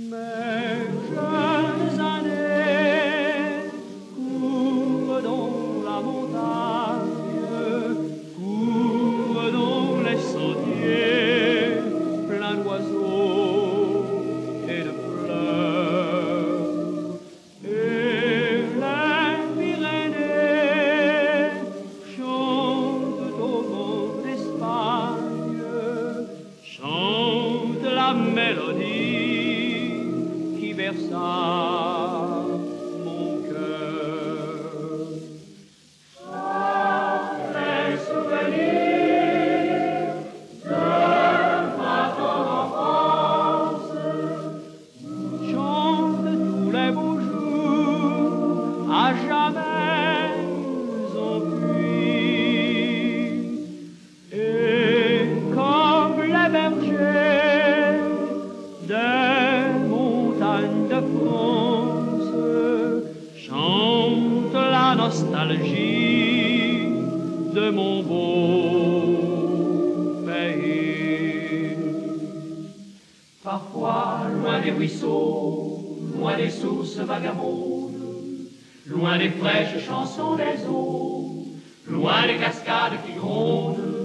Mes années, cours dans la montagne, cours dans les sentiers, plein d'oiseaux et de fleurs. Et la pyrénée chante dans mon espace, chante la mélodie. versa. nostalgie de mon beau pays. Parfois, loin des ruisseaux, loin des sources vagabondes, loin des fraîches chansons des eaux, loin des cascades qui grondent,